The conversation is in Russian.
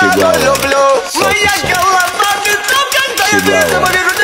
Чигава. Моя голова, ты там, когда я вижу.